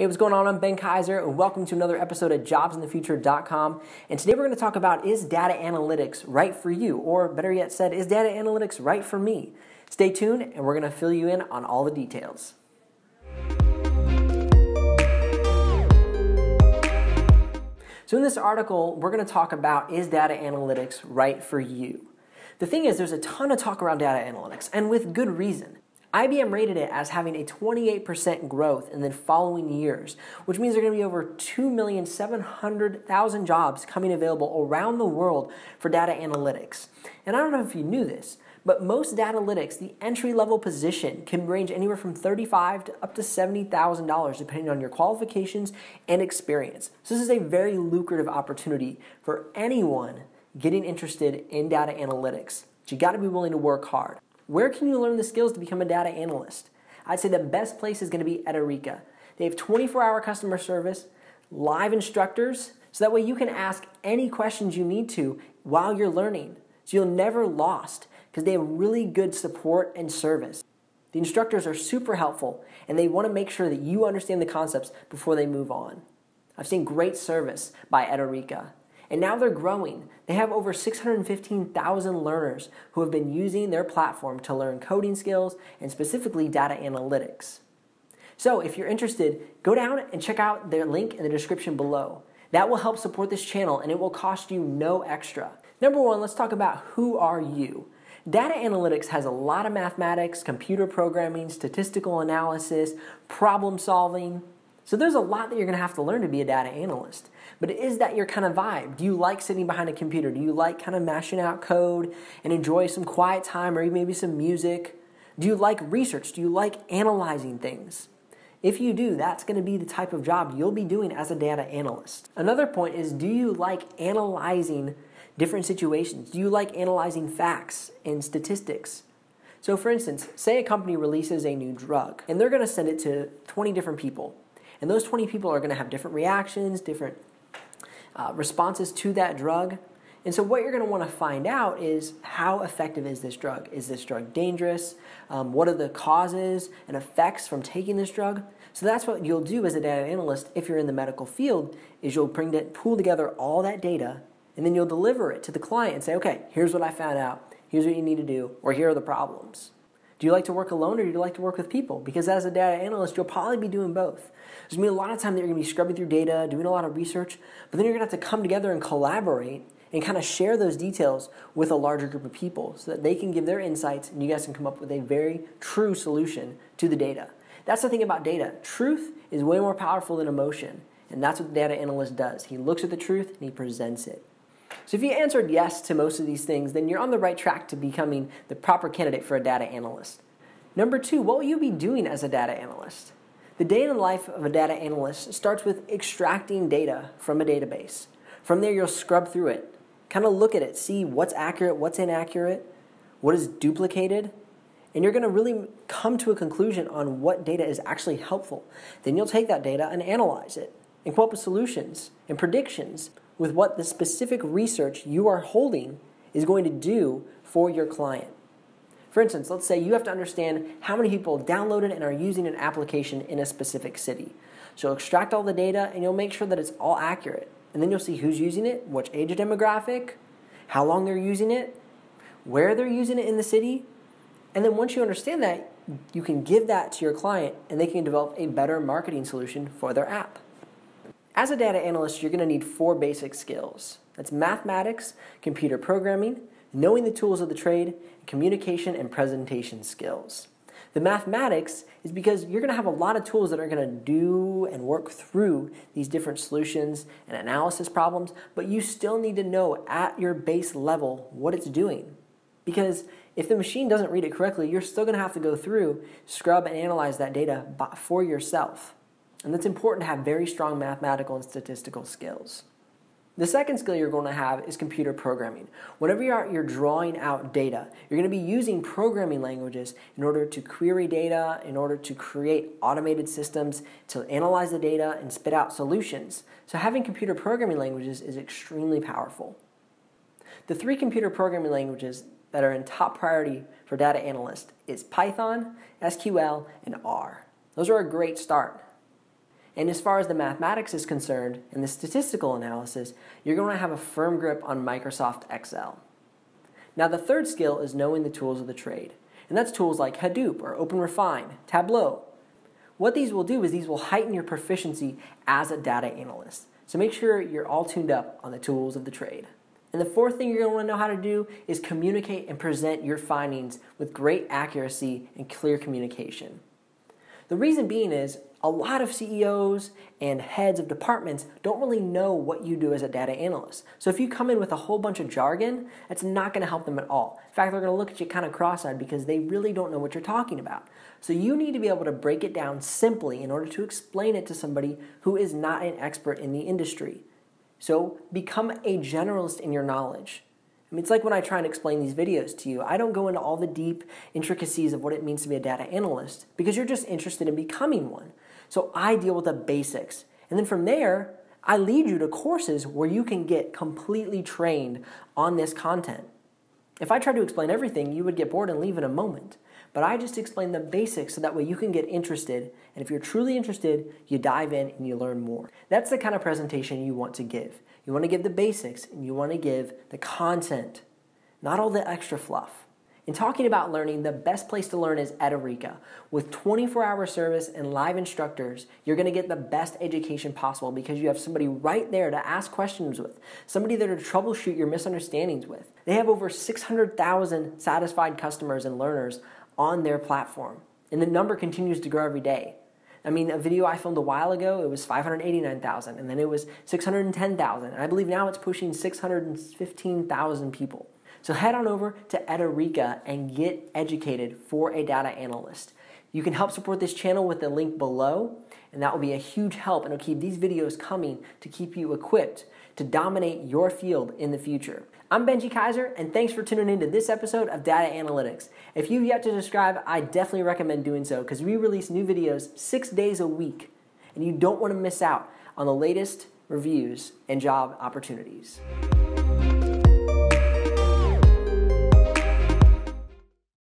Hey, what's going on? I'm Ben Kaiser, and welcome to another episode of JobsInTheFuture.com. And today we're going to talk about is data analytics right for you? Or better yet said, is data analytics right for me? Stay tuned, and we're going to fill you in on all the details. So, in this article, we're going to talk about is data analytics right for you? The thing is, there's a ton of talk around data analytics, and with good reason. IBM rated it as having a 28% growth in the following years, which means there are going to be over 2,700,000 jobs coming available around the world for data analytics. And I don't know if you knew this, but most data analytics, the entry level position can range anywhere from 35 to up to $70,000 depending on your qualifications and experience. So this is a very lucrative opportunity for anyone getting interested in data analytics. But you got to be willing to work hard. Where can you learn the skills to become a data analyst? I'd say the best place is going to be Edureka. They have 24 hour customer service, live instructors, so that way you can ask any questions you need to while you're learning. So you'll never lost because they have really good support and service. The instructors are super helpful and they want to make sure that you understand the concepts before they move on. I've seen great service by Edureka. And now they're growing. They have over 615,000 learners who have been using their platform to learn coding skills and specifically data analytics. So, if you're interested, go down and check out their link in the description below. That will help support this channel and it will cost you no extra. Number one, let's talk about who are you. Data analytics has a lot of mathematics, computer programming, statistical analysis, problem solving. So there's a lot that you're going to have to learn to be a data analyst. But is that your kind of vibe? Do you like sitting behind a computer? Do you like kind of mashing out code and enjoy some quiet time or maybe some music? Do you like research? Do you like analyzing things? If you do, that's going to be the type of job you'll be doing as a data analyst. Another point is do you like analyzing different situations? Do you like analyzing facts and statistics? So, for instance, say a company releases a new drug and they're going to send it to 20 different people. And those 20 people are going to have different reactions, different uh, responses to that drug. And so, what you're going to want to find out is how effective is this drug? Is this drug dangerous? Um, what are the causes and effects from taking this drug? So that's what you'll do as a data analyst if you're in the medical field. Is you'll bring that, pool together all that data, and then you'll deliver it to the client and say, okay, here's what I found out. Here's what you need to do, or here are the problems. Do you like to work alone or do you like to work with people? Because as a data analyst, you'll probably be doing both. There's to be a lot of time that you're to be scrubbing through data, doing a lot of research, but then you're to have to come together and collaborate and kind of share those details with a larger group of people so that they can give their insights and you guys can come up with a very true solution to the data. That's the thing about data. Truth is way more powerful than emotion, and that's what the data analyst does. He looks at the truth and he presents it. So if you answered yes to most of these things, then you're on the right track to becoming the proper candidate for a data analyst. Number two, what will you be doing as a data analyst? The day in the life of a data analyst starts with extracting data from a database. From there, you'll scrub through it, kind of look at it, see what's accurate, what's inaccurate, what is duplicated, and you're going to really come to a conclusion on what data is actually helpful. Then you'll take that data and analyze it and come up with solutions and predictions with what the specific research you are holding is going to do for your client. For instance, let's say you have to understand how many people downloaded and are using an application in a specific city. So extract all the data and you'll make sure that it's all accurate. And then you'll see who's using it, which age demographic, how long they're using it, where they're using it in the city. And then once you understand that, you can give that to your client and they can develop a better marketing solution for their app. As a data analyst, you're going to need four basic skills. That's mathematics, computer programming, knowing the tools of the trade, communication and presentation skills. The mathematics is because you're going to have a lot of tools that are going to do and work through these different solutions and analysis problems, but you still need to know at your base level what it's doing. Because if the machine doesn't read it correctly, you're still going to have to go through, scrub, and analyze that data for yourself. And that's important to have very strong mathematical and statistical skills. The second skill you're going to have is computer programming. Whenever you're, you're drawing out data, you're going to be using programming languages in order to query data, in order to create automated systems to analyze the data and spit out solutions. So having computer programming languages is extremely powerful. The three computer programming languages that are in top priority for data analysts is Python, SQL, and R. Those are a great start. And as far as the mathematics is concerned and the statistical analysis, you're going to have a firm grip on Microsoft Excel. Now, the third skill is knowing the tools of the trade. And that's tools like Hadoop or OpenRefine, Tableau. What these will do is these will heighten your proficiency as a data analyst. So make sure you're all tuned up on the tools of the trade. And the fourth thing you're going to want to know how to do is communicate and present your findings with great accuracy and clear communication. The reason being is a lot of CEOs and heads of departments don't really know what you do as a data analyst. So if you come in with a whole bunch of jargon, that's not going to help them at all. In fact, they're going to look at you kind of cross eyed because they really don't know what you're talking about. So you need to be able to break it down simply in order to explain it to somebody who is not an expert in the industry. So become a generalist in your knowledge. I mean, it's like when I try and explain these videos to you, I don't go into all the deep intricacies of what it means to be a data analyst because you're just interested in becoming one. So I deal with the basics. And then from there, I lead you to courses where you can get completely trained on this content. If I tried to explain everything, you would get bored and leave in a moment. But I just explain the basics so that way you can get interested. And if you're truly interested, you dive in and you learn more. That's the kind of presentation you want to give. You want to give the basics and you want to give the content, not all the extra fluff. In talking about learning, the best place to learn is Edureka. With 24 hour service and live instructors, you're going to get the best education possible because you have somebody right there to ask questions with, somebody there to troubleshoot your misunderstandings with. They have over 600,000 satisfied customers and learners on their platform. And the number continues to grow every day. I mean, a video I filmed a while ago, it was 589,000, and then it was 610,000. And I believe now it's pushing 615,000 people. So head on over to Edureka and get educated for a data analyst. You can help support this channel with the link below, and that will be a huge help and it'll keep these videos coming to keep you equipped to dominate your field in the future. I'm Ben G Kaiser, and thanks for tuning in to this episode of Data Analytics. If you've yet to subscribe, I definitely recommend doing so because we release new videos six days a week, and you don't want to miss out on the latest reviews and job opportunities.